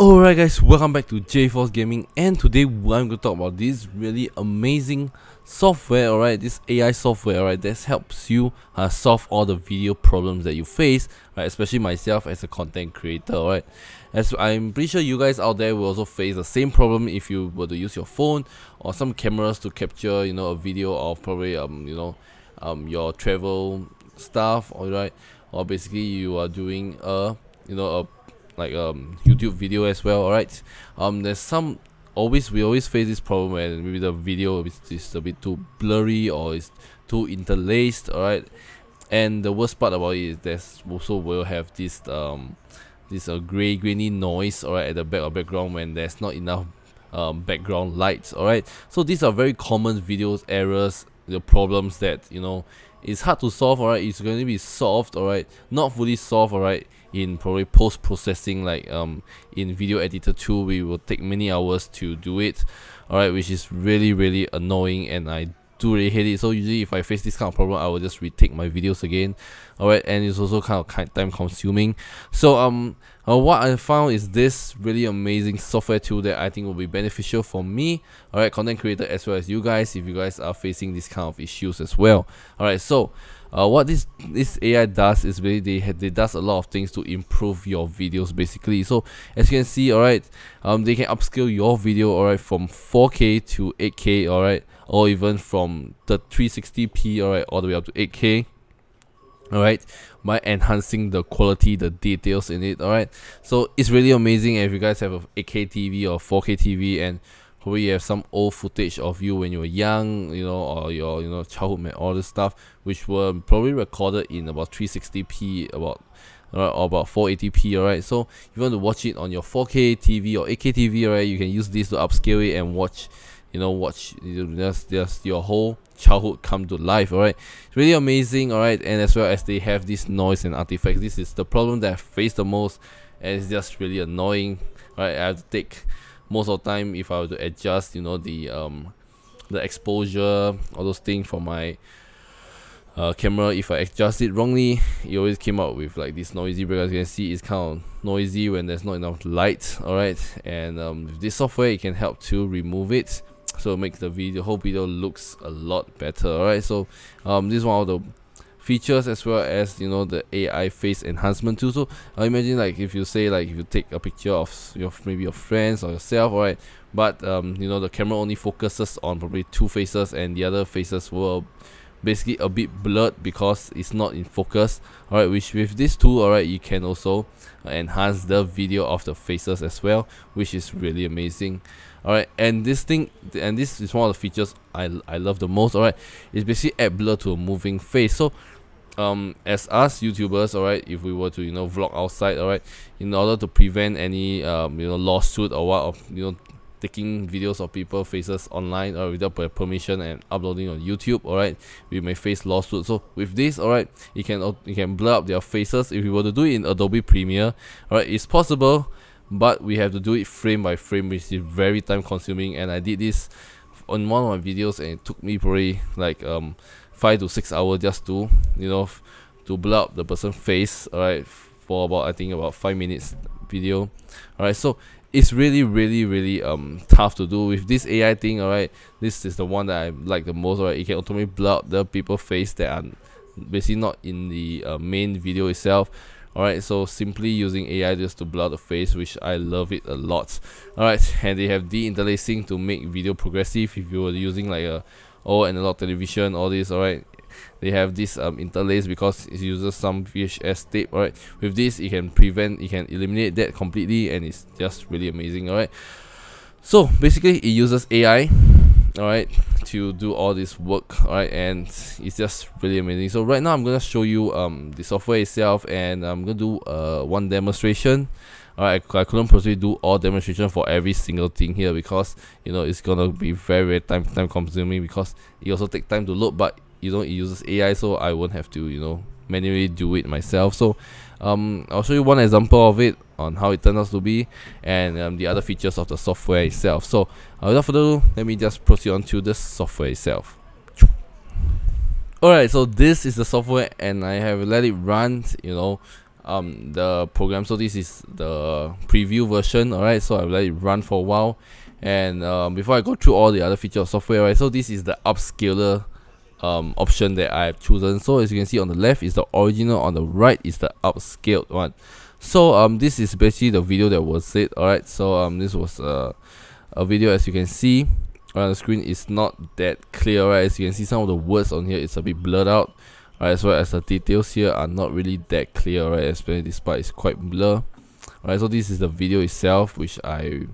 Alright guys, welcome back to JForce Gaming and today I'm going to talk about this really amazing software, alright, this AI software, alright, that helps you uh, solve all the video problems that you face, right, especially myself as a content creator, alright. As I'm pretty sure you guys out there will also face the same problem if you were to use your phone or some cameras to capture, you know, a video of probably, um, you know, um, your travel stuff, alright, or basically you are doing a, you know, a like um YouTube video as well alright? Um there's some always we always face this problem when maybe the video is, is a bit too blurry or is too interlaced alright? And the worst part about it is there's also will have this um this uh, gray grainy noise alright at the back of background when there's not enough um, background lights alright? So these are very common videos errors the problems that you know it's hard to solve alright? It's going to be solved alright? Not fully solved alright in probably post processing like um in video editor 2 we will take many hours to do it. Alright which is really really annoying and I do really hate it. So usually if I face this kind of problem I will just retake my videos again. Alright and it's also kind of time consuming. So um uh, what I found is this really amazing software tool that I think will be beneficial for me. Alright content creator as well as you guys if you guys are facing this kind of issues as well. Alright so uh, what this this AI does is really they they does a lot of things to improve your videos basically. So as you can see alright um they can upscale your video alright from 4k to 8k alright or even from the 360p alright all the way up to 8k alright by enhancing the quality the details in it alright. So it's really amazing if you guys have a 8k tv or 4k tv and probably you have some old footage of you when you were young you know or your you know childhood and all this stuff which were probably recorded in about 360p about Alright, or about 480p alright? So if you want to watch it on your 4k tv or 8k tv alright you can use this to upscale it and watch you know watch just just your whole childhood come to life alright? It's really amazing alright? And as well as they have this noise and artifacts this is the problem that i face the most and it's just really annoying right? I have to take most of the time if I were to adjust you know the um the exposure all those things for my uh, camera if I adjust it wrongly it always came out with like this noisy because you can see it's kind of noisy when there's not enough light alright? And um, with this software it can help to remove it. So it makes the video whole video looks a lot better alright? So um, this is one of the features as well as you know the AI face enhancement too. So I imagine like if you say like if you take a picture of your maybe your friends or yourself right but um, you know the camera only focuses on probably two faces and the other faces were basically a bit blurred because it's not in focus alright which with this tool alright you can also enhance the video of the faces as well which is really amazing. Alright and this thing and this is one of the features I, I love the most alright is basically add blur to a moving face. So um as us youtubers alright if we were to you know vlog outside alright in order to prevent any um you know lawsuit or what of you know taking videos of people faces online or without permission and uploading on YouTube alright we may face lawsuit. So with this alright you can you can blur up their faces. If you were to do it in Adobe Premiere alright it's possible but we have to do it frame by frame which is very time consuming and I did this on one of my videos and it took me probably like um five to six hours just to you know to blur up the person's face alright for about I think about five minutes video alright. So it's really really really um tough to do with this AI thing alright. This is the one that I like the most alright. It can automatically blur up the people face that are basically not in the uh, main video itself alright. So simply using AI just to blur the face which I love it a lot alright. And they have de-interlacing to make video progressive if you were using like a old analog television all this alright. They have this um, interlace because it uses some VHS tape alright. With this it can prevent it can eliminate that completely and it's just really amazing alright. So basically it uses AI alright to do all this work alright and it's just really amazing. So right now I'm gonna show you um the software itself and I'm gonna do uh one demonstration alright I, I couldn't possibly do all demonstration for every single thing here because you know it's gonna be very very time time consuming because it also take time to load but you know it uses AI so I won't have to you know manually do it myself. So um, I'll show you one example of it on how it turns out to be and um, the other features of the software itself. So uh, without further ado let me just proceed on to the software itself. Alright, so this is the software and I have let it run, you know, um the program. So this is the preview version alright? So I'll let it run for a while. And um, before I go through all the other features of software right? So this is the upscaler um, option that I have chosen. So as you can see on the left is the original on the right is the upscaled one. So um this is basically the video that was it alright? So um this was uh, a video as you can see on the screen is not that clear right? As you can see some of the words on here it's a bit blurred out right as well as the details here are not really that clear right especially this part is quite blur. Right so this is the video itself which I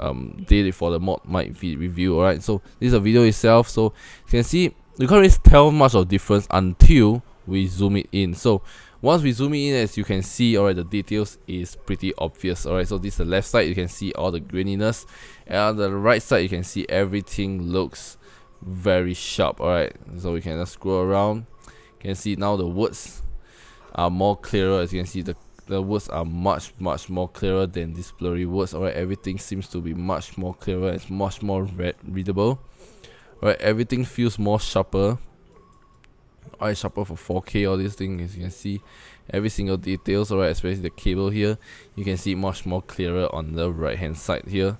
um, did it for the ModMic review alright? So this is a video itself so you can see you can't really tell much of difference until we zoom it in. So once we zoom in as you can see alright the details is pretty obvious alright? So this is the left side you can see all the graininess. And on the right side you can see everything looks very sharp alright? So we can just scroll around can see now the words are more clearer as you can see the the words are much much more clearer than these blurry words alright? Everything seems to be much more clearer it's much more read readable alright? Everything feels more sharper eye sharper for 4k all these things as you can see. Every single details alright? Especially the cable here you can see much more clearer on the right hand side here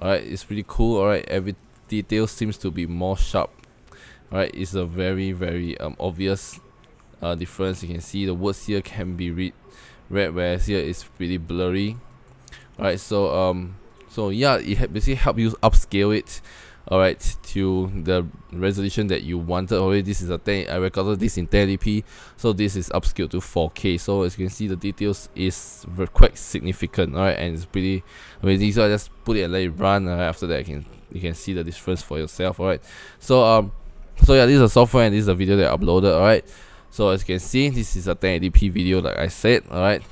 alright? It's pretty cool alright? Every detail seems to be more sharp alright it's a very very um, obvious uh, difference. You can see the words here can be read read whereas here it's pretty blurry alright so um so yeah it basically help you upscale it alright to the resolution that you wanted. Already this is a 10 I recorded this in 1080p so this is upscaled to 4k so as you can see the details is quite significant alright and it's pretty amazing. So I just put it and let it run right? after that I can you can see the difference for yourself alright. So um so yeah this is a software and this is a video that I uploaded alright so as you can see this is a 1080p video like I said alright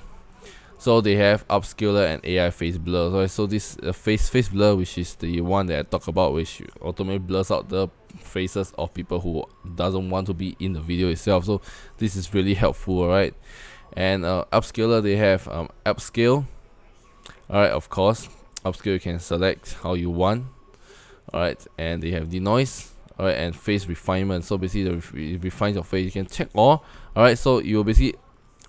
so they have upscaler and AI face blur. So, so this uh, face face blur, which is the one that I talk about, which automatically blurs out the faces of people who doesn't want to be in the video itself. So this is really helpful, alright. And uh, upscaler, they have um, upscale. Alright, of course, upscale you can select how you want. Alright, and they have denoise. Alright, and face refinement. So basically, it refines your face. You can check all. Alright, so you will basically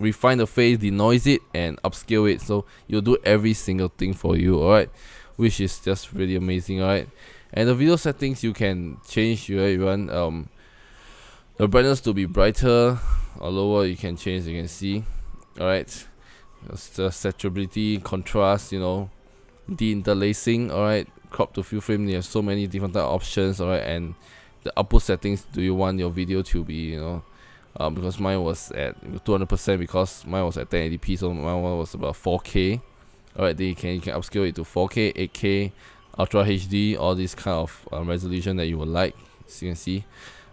refine the face, denoise it, and upscale it. So you'll do every single thing for you, alright? Which is just really amazing, alright? And the video settings you can change. You, you want um the brightness to be brighter or lower. You can change. You can see, alright? The saturability, contrast, you know, de-interlacing, alright? Crop to full frame. You have so many different type of options, alright? And the output settings. Do you want your video to be, you know? um, because mine was at 200% because mine was at 1080p so mine was about 4k alright then you can, you can upscale it to 4k 8k ultra HD all this kind of um, resolution that you would like as you can see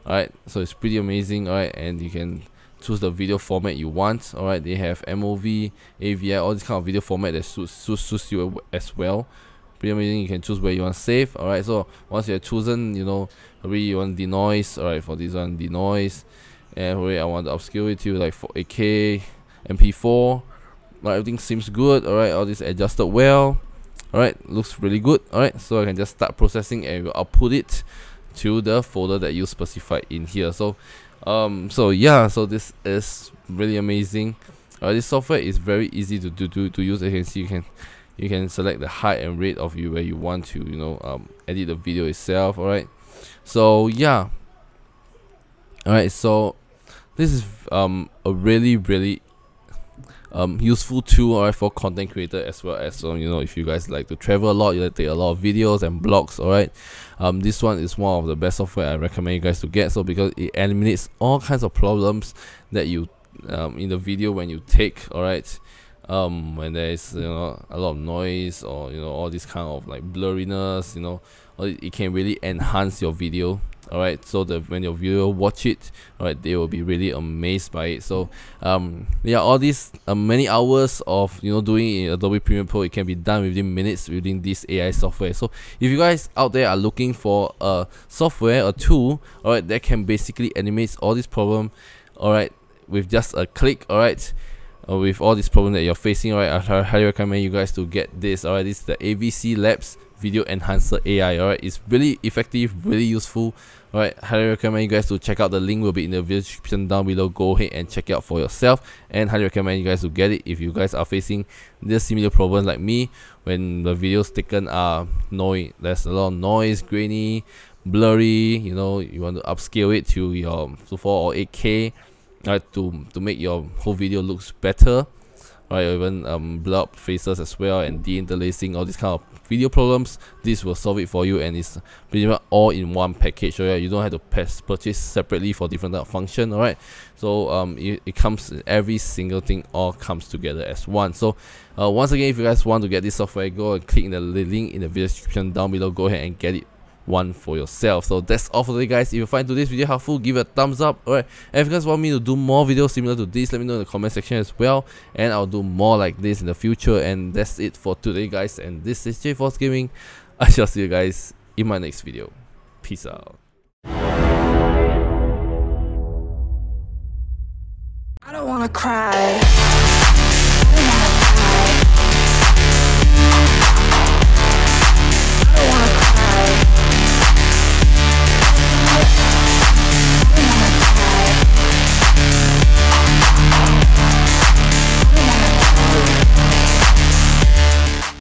alright so it's pretty amazing alright and you can choose the video format you want alright they have MOV AVI all this kind of video format that suits, suits, suits you as well pretty amazing. You can choose where you want to save alright? So once you have chosen you know maybe you want denoise alright for this one denoise. And wait I want to upscale it to like 8k mp4 like everything seems good alright? All this adjusted well alright? Looks really good alright? So I can just start processing and I'll put it to the folder that you specified in here. So um so yeah so this is really amazing. Uh, this software is very easy to do to, to use. As you can see you can you can select the height and rate of you where you want to you know um, edit the video itself alright? So yeah. Alright so this is um a really really um useful tool alright for content creator as well as um, you know if you guys like to travel a lot you like to take a lot of videos and blogs alright? Um this one is one of the best software I recommend you guys to get. So because it eliminates all kinds of problems that you um in the video when you take alright um when there is you know a lot of noise or you know all this kind of like blurriness you know it can really enhance your video alright? So that when your viewer watch it alright they will be really amazed by it. So um yeah all these uh, many hours of you know doing in Adobe Premiere Pro it can be done within minutes within this AI software. So if you guys out there are looking for a software a tool alright that can basically animate all this problem alright with just a click alright uh, with all these problems that you're facing, right, I highly recommend you guys to get this. Alright, this is the AVC Labs Video Enhancer AI. Alright, it's really effective, really useful. Alright, highly recommend you guys to check out the link will be in the video description down below. Go ahead and check it out for yourself, and highly recommend you guys to get it if you guys are facing this similar problem like me when the videos taken are noise. There's a lot of noise, grainy, blurry. You know, you want to upscale it to your to 4 or 8K right to to make your whole video looks better right even um blur up faces as well and deinterlacing all these kind of video problems this will solve it for you and it's pretty much all in one package right you don't have to purchase separately for different type of function all right so um it, it comes every single thing all comes together as one. So uh, once again if you guys want to get this software go and click in the link in the video description down below. Go ahead and get it one for yourself. So that's all for today guys. If you find today's video helpful, give it a thumbs up. Alright, and if you guys want me to do more videos similar to this, let me know in the comment section as well. And I'll do more like this in the future. And that's it for today guys. And this is JForce Gaming. I shall see you guys in my next video. Peace out. I don't wanna cry